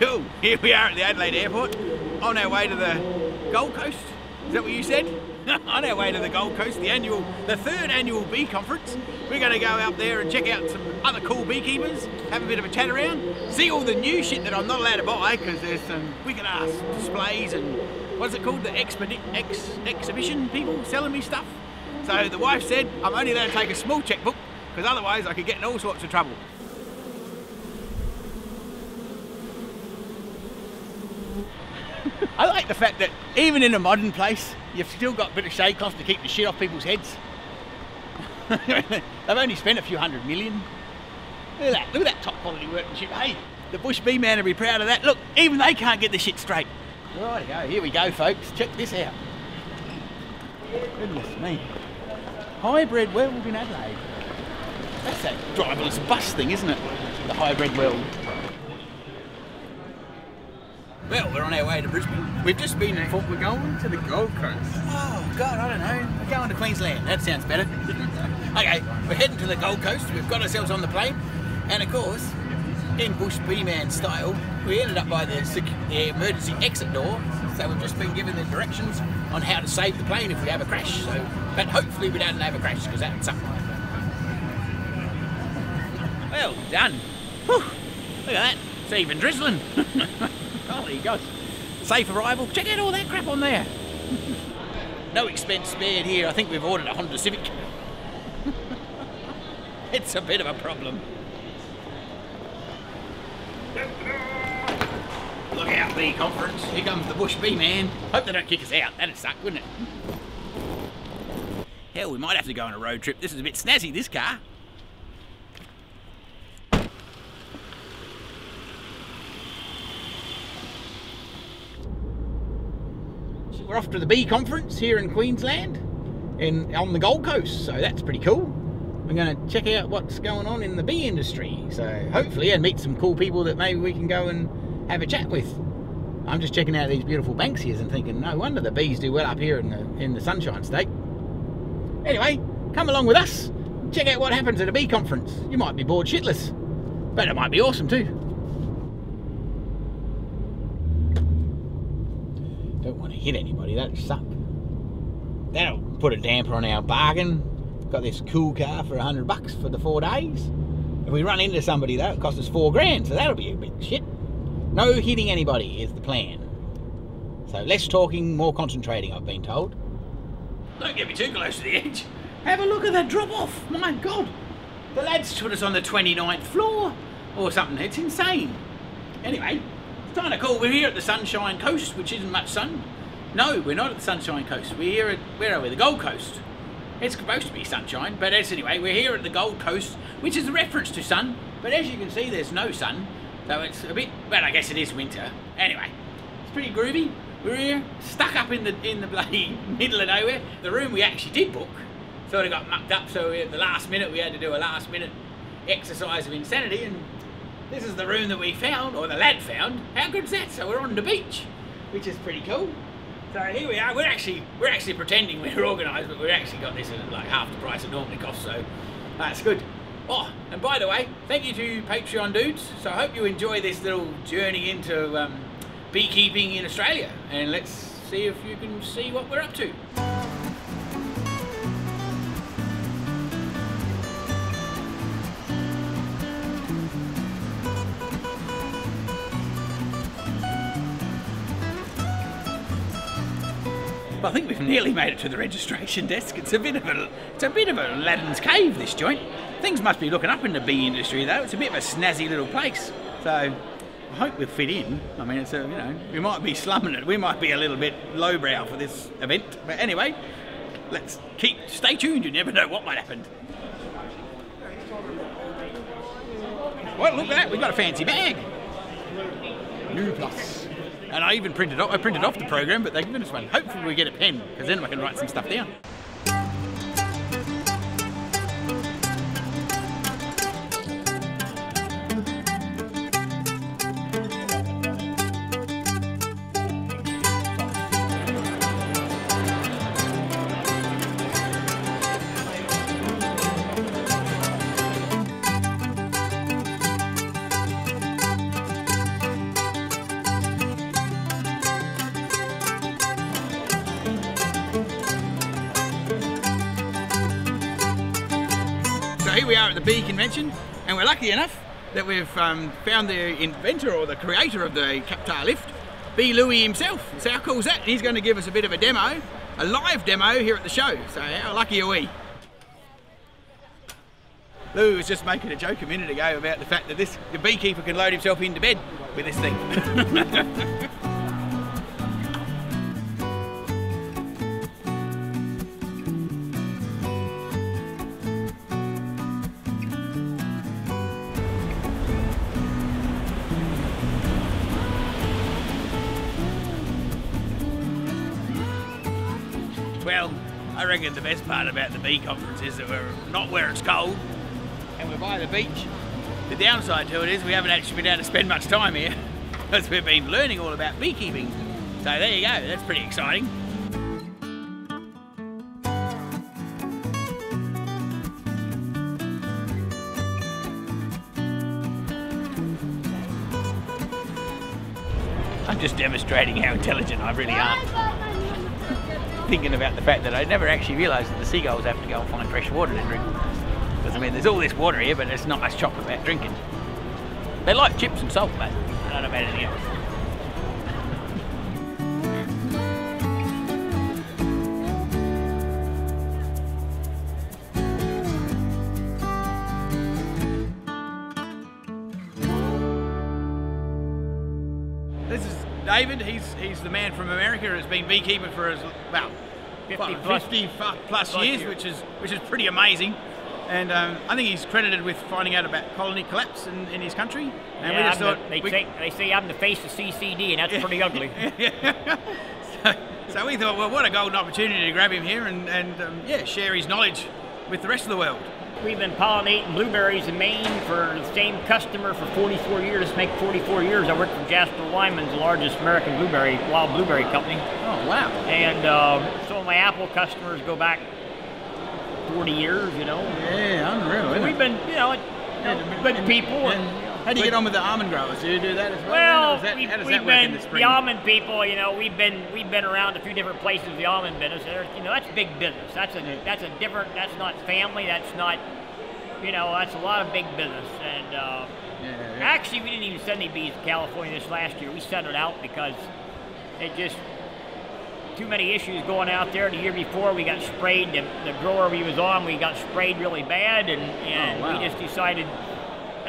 Cool. Here we are at the Adelaide Airport, on our way to the Gold Coast. Is that what you said? on our way to the Gold Coast, the annual, the third annual bee conference. We're going to go out there and check out some other cool beekeepers, have a bit of a chat around, see all the new shit that I'm not allowed to buy because there's some wicked ass displays and what's it called, the expedi- ex- exhibition people selling me stuff. So the wife said I'm only allowed to take a small checkbook because otherwise I could get in all sorts of trouble. I like the fact that even in a modern place, you've still got a bit of shade cloth to keep the shit off people's heads. They've only spent a few hundred million. Look at that, look at that top quality workmanship. Hey, the Bush Bee man will be proud of that. Look, even they can't get the shit straight. Right, go. Here we go, folks. Check this out. Goodness me. Hybrid world in Adelaide. That's that driverless bus thing, isn't it? The hybrid world. Well, we're on our way to Brisbane. We've just been Fort We're going to the Gold Coast. Oh, God, I don't know. We're going to Queensland. That sounds better. okay, we're heading to the Gold Coast. We've got ourselves on the plane. And of course, in Bush Bee Man style, we ended up by the, the emergency exit door. So we've just been given the directions on how to save the plane if we have a crash. So, but hopefully we don't have a crash because that's up. Well done. Whew. Look at that. It's even drizzling. Holy gosh. Safe arrival. Check out all that crap on there. No expense spared here. I think we've ordered a Honda Civic. it's a bit of a problem. Look out, bee conference. Here comes the Bush Bee man. Hope they don't kick us out. That'd suck, wouldn't it? Hell, we might have to go on a road trip. This is a bit snazzy, this car. We're off to the bee conference here in Queensland, in on the Gold Coast. So that's pretty cool. We're going to check out what's going on in the bee industry. So hopefully, and meet some cool people that maybe we can go and have a chat with. I'm just checking out these beautiful Banksias and thinking, no wonder the bees do well up here in the in the Sunshine State. Anyway, come along with us. Check out what happens at a bee conference. You might be bored shitless, but it might be awesome too. Don't want to hit anybody, that'd suck. That'll put a damper on our bargain. Got this cool car for a hundred bucks for the four days. If we run into somebody though, it costs us four grand, so that'll be a bit shit. No hitting anybody is the plan. So less talking, more concentrating, I've been told. Don't get me too close to the edge. Have a look at that drop off. My God. The lads put us on the 29th floor or something. It's insane. Anyway, it's kind of cool. We're here at the Sunshine Coast, which isn't much sun. No, we're not at the Sunshine Coast. We're here at, where are we? The Gold Coast. It's supposed to be sunshine, but as anyway, we're here at the Gold Coast, which is a reference to sun. But as you can see, there's no sun, so it's a bit. Well, I guess it is winter. Anyway, it's pretty groovy. We're here, stuck up in the in the bloody middle of nowhere. The room we actually did book sort of got mucked up, so at the last minute we had to do a last minute exercise of insanity, and this is the room that we found, or the lad found. How good's that? So we're on the beach, which is pretty cool. So here we are. We're actually we're actually pretending we're organised, but we've actually got this at like half the price it normally costs. So that's good. Oh, and by the way, thank you to Patreon dudes. So I hope you enjoy this little journey into um, beekeeping in Australia, and let's see if you can see what we're up to. Well, I think we've nearly made it to the registration desk. It's a bit of a it's a bit of a Aladdin's cave, this joint. Things must be looking up in the bee industry though. It's a bit of a snazzy little place. So I hope we'll fit in. I mean, it's a you know we might be slumming it. We might be a little bit lowbrow for this event. But anyway, let's keep stay tuned. You never know what might happen. Well, look at that. We've got a fancy bag. New plus. And I even printed off, I printed off the program, but they given us one. Hopefully we get a pen, because then we can write some stuff down. Are at the bee convention, and we're lucky enough that we've um, found the inventor or the creator of the Kaptar lift, B. Louis himself. So how cool is that? He's going to give us a bit of a demo, a live demo here at the show. So how lucky are we? Lou was just making a joke a minute ago about the fact that this the beekeeper can load himself into bed with this thing. Well, I reckon the best part about the bee conference is that we're not where it's cold and we're by the beach. The downside to it is we haven't actually been able to spend much time here because we've been learning all about beekeeping. So there you go, that's pretty exciting. I'm just demonstrating how intelligent I really am. Thinking about the fact that I never actually realised that the seagulls have to go and find fresh water to drink. Because I mean, there's all this water here, but it's not much chocolate about drinking. They like chips and salt, but I don't know about anything else. David. He's he's the man from America who's been beekeeping for as well 50 what, plus- 50 plus, plus years, years. which is which is pretty amazing. And um, I think he's credited with finding out about colony collapse in, in his country. And Yeah, we just I'm thought the- they, we- say, they say I'm the face of CCD, and that's pretty ugly. so, so we thought, well, what a golden opportunity to grab him here and, and um, yeah, share his knowledge with the rest of the world. We've been pollinating blueberries in Maine for the same customer for 44 years. Make 44 years. I work for Jasper Wyman's largest American blueberry wild blueberry company, Oh wow! and um, some of my apple customers go back 40 years. You know, Yeah, unreal. isn't we've been you know, you know, good people. And, how do you get on with the almond growers? Do you do that as well? Well, that, we've, how does we've that work been the the almond people. You know, we've been we've been around a few different places. The almond business, There's- you know, that's big business. That's a that's a different. That's not family. That's not. You know, that's a lot of big business. And uh, Yeah, yeah. actually, we didn't even send any bees to California this last year. We sent it out because it just too many issues going out there. The year before, we got sprayed. The, the grower we was on, we got sprayed really bad, and, and Oh, wow. we just decided.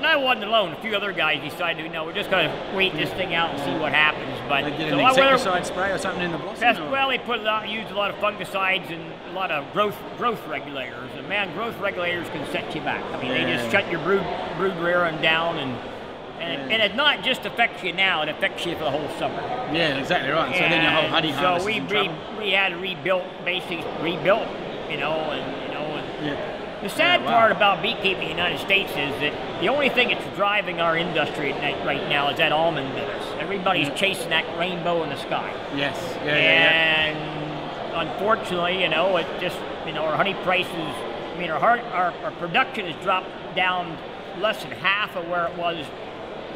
And I wasn't alone. A few other guys decided, to no, we're just going to wait this thing out and see what happens. But did so an whether- insecticide spray or something in the blossom? Pest, well, they put a lot, used a lot of fungicides and a lot of growth growth regulators. And man, growth regulators can set you back. I mean, they just shut your brood brood rearing down, and and, Yeah. and it not just affects you now; it affects you for the whole summer. yeah, exactly right. So then your whole And honey so harvest we is in re, we had rebuilt, basically rebuilt, you know, and you know. And Yeah. the sad Yeah, wow. part about beekeeping in the United States is that the only thing that's driving our industry right now is that almond business. Everybody's mm. chasing that rainbow in the sky. Yes. Yeah, yeah, yeah. And unfortunately, you know, it just, you know, our honey prices, I mean, our, heart, our, our production has dropped down less than half of where it was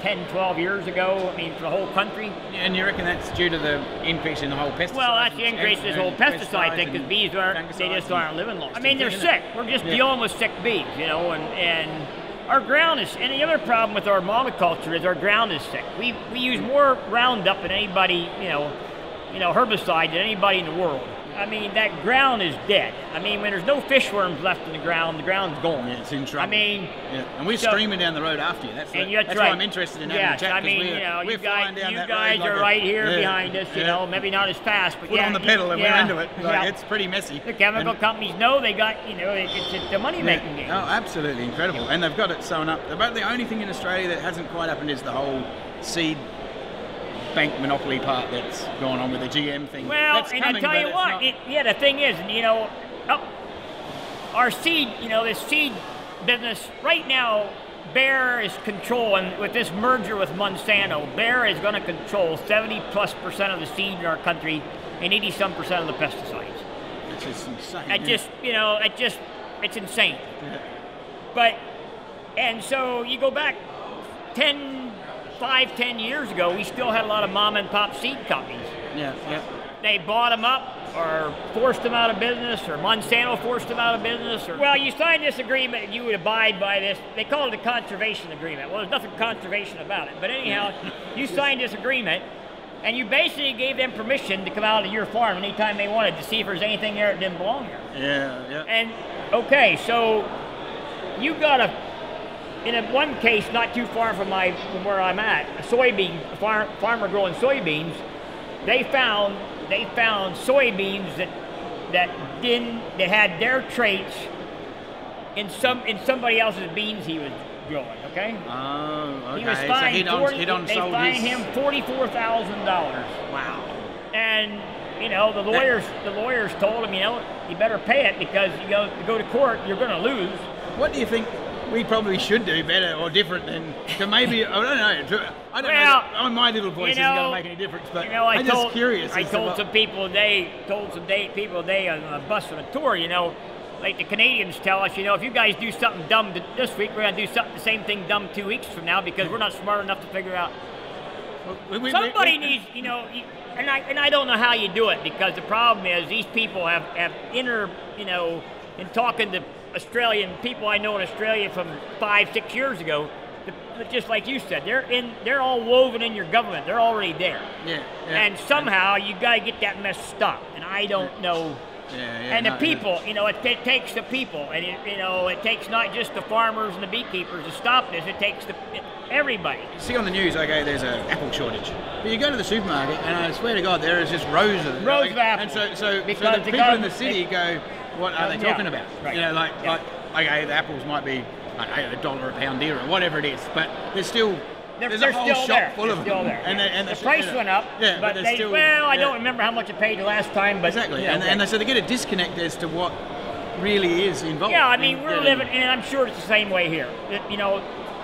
10, 12 years ago, I mean, for the whole country. And you reckon that's due to the increase in the whole pesticide? Well, that's the increase in this whole pesticide thing because bees aren't, they just aren't living long. I mean, they're sick. We're just Yeah. dealing with sick bees, you know, and, and our ground is, and the other problem with our monoculture is our ground is sick. We, we use more Roundup than anybody, you know, you know, herbicide than anybody in the world. I mean, that ground is dead. I mean, when there's no fish worms left in the ground, the ground's gone. Yeah, it's in trouble. I mean, yeah. and we're so- streaming down the road after you. That's, and the, that's, right. why I'm interested in having yes, a chat. I mean, you know, we're you guys, down you that guys road like are a- right here yeah, behind us. You know, maybe not as fast, but Foot yeah, on the pedal and we're into it. Like, yeah. It's pretty messy. The chemical And- companies know they got, you know, it's, it's a money making game. Oh, absolutely incredible. And they've got it sewn up. About the only thing in Australia that hasn't quite happened is the whole seed bank monopoly part that's going on with the GM thing. Well, That's and coming, I tell you what, it, yeah, the thing is, you know, oh, our seed, you know, this seed business right now, Bayer is controlling with this merger with Monsanto. Bayer is going to control 70 plus percent of the seed in our country and 80 some percent of the pesticides. it's just insane. It just, you know, it just, it's insane. Yeah. But, and so you go back 10, 5, 10 years ago, we still had a lot of mom and pop seed companies. Yeah, yeah. They bought them up, or forced them out of business, or Monsanto forced them out of business. Or, well, you signed this agreement and you would abide by this. They call it a conservation agreement. Well, there's nothing conservation about it. But anyhow, you signed this agreement and you basically gave them permission to come out of your farm anytime they wanted to see if there's anything there that didn't belong there. Yeah, yeah. And okay, so you got a in a one case not too far from my from where I'm at, a soybean a far, farmer growing soybeans. They found they found soybeans that that didn't that had their traits in some in somebody else's beans he was growing. Okay. Oh, okay. He was so he'd on, 40 he'd on they sold fined his... him forty-four thousand dollars. Wow. And you know the lawyers the lawyers told him you know you better pay it because you go to go to court you're going to lose. What do you think we probably should do better or different than to maybe I don't know. To, I don't Well, know. My little voice you isn't going to make any difference, but You know, I am just curious. I to told some people today, told some day, people today on a bus on a tour. You know, like the Canadians tell us, you know, if you guys do something dumb th- this week, we're gonna do something the same thing dumb two weeks from now because we're not smart enough to figure out. we- we- we- Somebody we- needs, you know, and I and I don't know how you do it because the problem is these people have have inner, you know, in talking to Australian people I know in Australia from five six years ago. Just like you said, they're in. They're all woven in your government. They're already there. Yeah, yeah. And somehow you got to get that mess stopped. And I don't know. Yeah, yeah, and the people, you know, it, it takes the people, and it, you know, it takes not just the farmers and the beekeepers to stop this. It takes the everybody. See on the news, okay, there's an apple shortage. But you go to the supermarket, and I swear to God, there is just rows of them. Rows Like, of apples. And so, so, so Because the the people in the city go, what are they Yeah, talking about? right. You know, like, Yeah. like, okay, the apples might be, I don't know, a dollar a pound dearer, whatever it is, but there's still, They're, there's they're a whole shop there. full they're of them. there. And, yeah. they, and the price you know, went up. Yeah, but, but they, still, well, I yeah. don't remember how much it paid the last time, but Exactly, yeah, and, okay. and they, so they get a disconnect as to what really is involved. Yeah, I in mean, we're getting- living, and I'm sure it's the same way here. That, you know,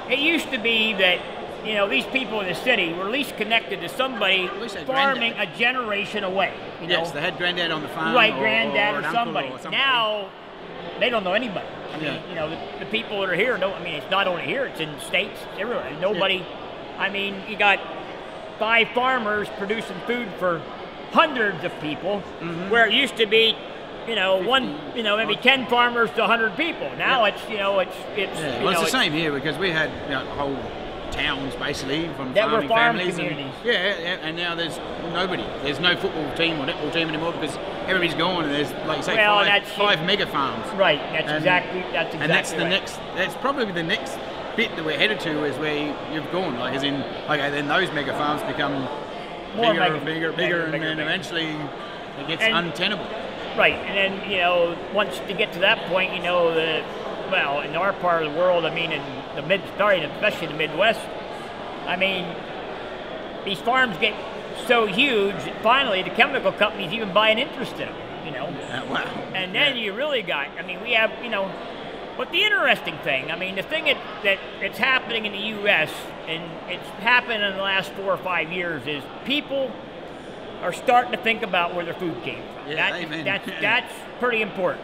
it used to be that, you know, these people in the city were at least connected to somebody At least they had farming a generation away. You know, Yes, they had granddad on the farm. right, or, granddad or, or, uncle somebody. or something. Now, they don't know anybody. I mean, Yeah. you know, the, the people that are here don't. I mean, it's not only here; it's in the states, everywhere. Nobody. I mean, you got five farmers producing food for hundreds of people, Mm-hmm. where it used to be, you know, one, you know, maybe ten farmers to hundred people. Now Yeah. it's, you know, it's it's. Yeah, well, know, it's the same here because we had you know, whole towns basically from That were farming farm families. and- communities. yeah, yeah, and now there's nobody. There's no football team or netball team anymore because everybody's gone and there's, like you say, Well, five, five mega farms. Right. That's And- exactly. That's exactly. and that's the right. next. That's probably the next bit that we're headed to is where you've gone. Like, as in, okay, then those mega farms become More bigger, mega- and bigger, bigger, bigger, and then eventually it gets And- untenable. Right, and then you know, once to get to that point, you know, the well, in our part of the world, I mean, in the mid, starting especially the Midwest, I mean, these farms get so huge. that Finally, the chemical companies even buy an interest in them. You know, Uh, wow. and then you really got. I mean, we have you know, but the interesting thing, I mean, the thing that that it's happening in the U.S. and it's happened in the last four or five years is people are starting to think about where their food came from. Yeah, That- amen. That's that's pretty important.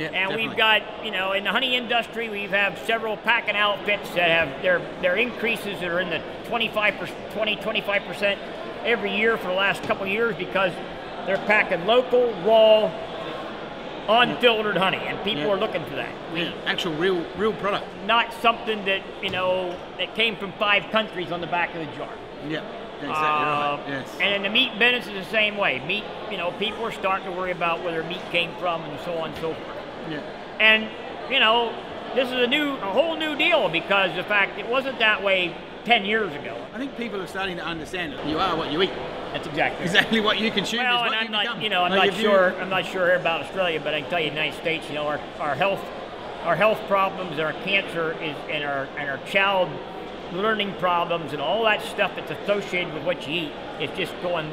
Yeah, And definitely. we've got, you know, in the honey industry, we have several packing outfits that have their their increases that are in the 25 20 25 percent every year for the last couple of years because they're packing local, raw, unfiltered honey, and people Yeah. are looking for that. We, Yeah, actual real real product. Not something that you know that came from five countries on the back of the jar. Yeah, exactly Uh, right. Yes. And in the meat business is the same way. Meat, you know, people are starting to worry about where their meat came from and so on and so forth. Yeah. And you know, this is a new, a whole new deal because the fact it wasn't that way ten years ago. I think people are starting to understand that you are what you eat. That's exactly. right. Exactly what you consume Well, is and what I'm you not, become. you know, I'm Like, not sure, I'm not sure about Australia, but I can tell you, the United States, you know, our, our health, our health problems, our cancer is, and our and our child learning problems, and all that stuff that's associated with what you eat is just going,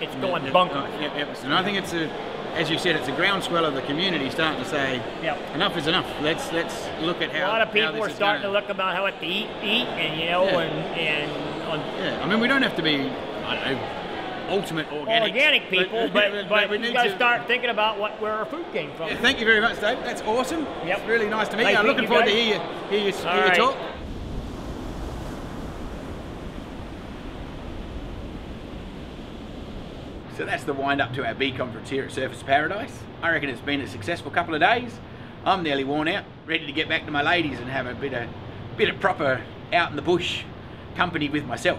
it's going Yeah, right, Yep, yep. And I think it's a, as you said, it's a groundswell of the community starting to say, Yep. enough is enough. Let's let's look at how. A lot of people are starting to look about how to eat, eat, and you know, Yeah. and and on Yeah, I mean, we don't have to be, I don't know, ultimate organic. organic people, but but, we you need got to start thinking about what where our food came from. Yeah, thank you very much, Dave. That's awesome. Yep. It's really nice to meet you. I'm looking forward to hear you, hear you, hear you right. talk. So that's the wind up to our bee conference here at Surfers Paradise. I reckon it's been a successful couple of days. I'm nearly worn out, ready to get back to my ladies and have a bit of, bit of proper out in the bush company with myself.